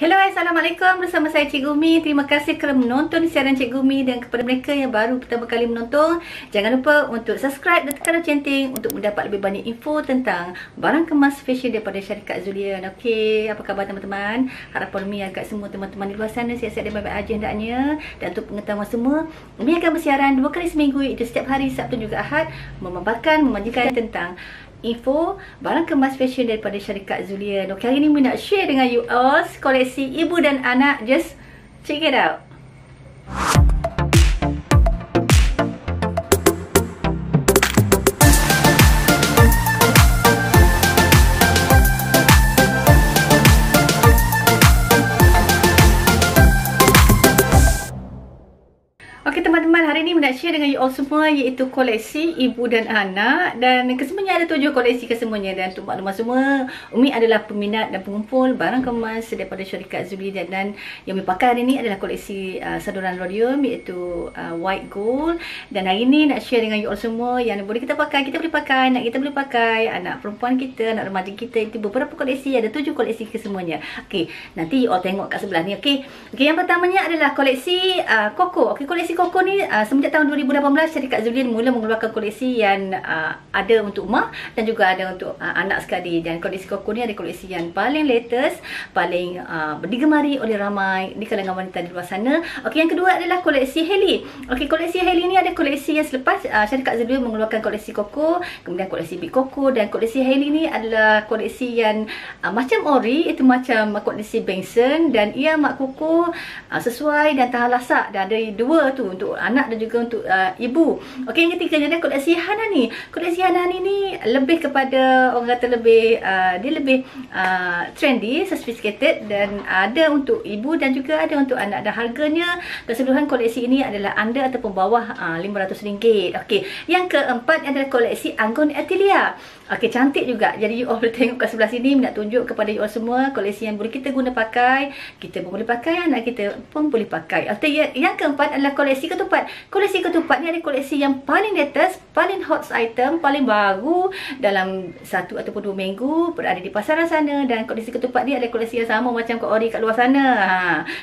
Hello, Assalamualaikum bersama saya Cikgu Mi. Terima kasih kerana menonton siaran Cikgu Mi dan kepada mereka yang baru pertama kali menonton, jangan lupa untuk subscribe dan tekan lonceng untuk mendapat lebih banyak info tentang barang kemas fashion daripada syarikat Zulian. Okey, apa khabar teman-teman? Harapan Mi agak semua teman-teman di luar sana sihat-sihat dan baik-baik aja hendaknya. Dan untuk pengetahuan semua, Mi akan bersiaran dua kali seminggu iaitu setiap hari Sabtu juga Ahad memaparkan, memajikan tentang info barang kemas fashion daripada syarikat Zulian. Okey, hari ni saya nak share dengan you all koleksi ibu dan anak. Just check it out. Nak share dengan you all semua iaitu koleksi ibu dan anak. Dan kesemuanya ada tujuh koleksi kesemuanya. Dan untuk maklumat semua Umi adalah peminat dan pengumpul barang kemas daripada syarikat Zuli dan, dan yang Umi pakai hari ni adalah koleksi uh, saduran rhodium iaitu uh, white gold. Dan hari ni nak share dengan you all semua yang boleh kita pakai, kita boleh pakai, anak kita boleh pakai anak perempuan kita, anak remaja kita itu beberapa koleksi, ada tujuh koleksi kesemuanya. Okey, nanti you all tengok kat sebelah ni okey? Okey, yang pertamanya adalah koleksi uh, Coco Okey, koleksi Coco ni uh, semenjak tahun 2018 syarikat Zulian mula mengeluarkan koleksi yang uh, ada untuk mak dan juga ada untuk uh, anak sekali. Dan koleksi Coco ni ada koleksi yang paling latest paling uh, digemari oleh ramai di kalangan wanita di luar sana. Okey, yang kedua adalah koleksi Haley Okey, koleksi Haley ni ada koleksi yang selepas uh, syarikat Zulian mengeluarkan koleksi Coco kemudian koleksi Big Coco dan koleksi Haley ni adalah koleksi yang uh, macam ori itu macam koleksi Benson dan ia mak kuku uh, sesuai dan tahan lasak. Dan ada dua tu untuk anak dan juga untuk uh, ibu. Okey yang ketiga jadi koleksi Hanani. Koleksi Hanani ni lebih kepada orang kata lebih uh, dia lebih uh, trendy, sophisticated dan ada untuk ibu dan juga ada untuk anak dan harganya keseluruhan koleksi ini adalah under ataupun bawah uh, RM500. Okey, yang keempat adalah koleksi Anggun Atilia. Okey, cantik juga. Jadi you all boleh tengok kat sebelah sini nak tunjuk kepada you all semua koleksi yang boleh kita guna pakai. Kita pun boleh pakai, anak kita pun boleh pakai. Okey, yang keempat adalah koleksi ketupat. Koleksi ketupat ni ada koleksi yang paling latest, paling hot item, paling baru dalam satu ataupun dua minggu berada di pasaran sana dan koleksi ketupat ni adalah koleksi yang sama macam kat ori kat luar sana. Ha.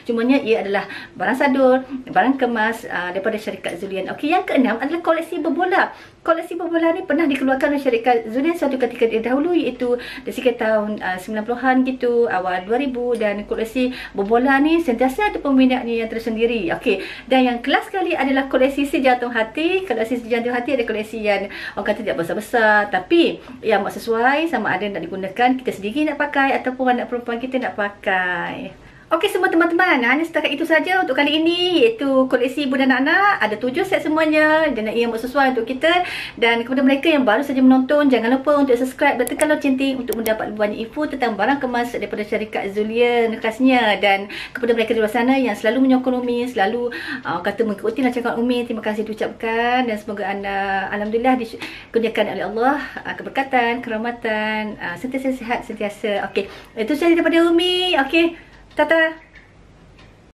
Cumanya ia adalah barang sadur, barang kemas uh, daripada syarikat Zulian. Okey, yang keenam adalah koleksi berbola. Koleksi berbola ni pernah dikeluarkan oleh syarikat Zulian suatu ketika dahulu iaitu di sekitar tahun uh, 90-an gitu, awal 2000 dan koleksi berbola ni sentiasa ada peminatnya yang tersendiri. Okey, dan yang kelas sekali adalah koleksi si jantung hati. Koleksi si jantung hati ada koleksi yang orang kata tidak besar-besar. Tapi yang sesuai sama ada nak digunakan kita sendiri nak pakai ataupun anak perempuan kita nak pakai. Okey semua teman-teman, hanya setakat itu saja untuk kali ini iaitu koleksi ibu dan anak. Ada tujuh set semuanya dan ia sesuai untuk kita. Dan kepada mereka yang baru saja menonton, jangan lupa untuk subscribe dan tekan lonceng untuk mendapat lebih banyak info tentang barang kemas daripada syarikat Zulian khasnya. Dan kepada mereka di luar sana yang selalu menyokong Umi, selalu uh, kata mengikuti rancangan Umi, terima kasih diucapkan. Dan semoga anda Alhamdulillah dikurniakan oleh Allah uh, keberkatan, kerahmatan, uh, sentiasa sihat, sentiasa. Okey, itu sahaja daripada Umi. Okey. 拜拜。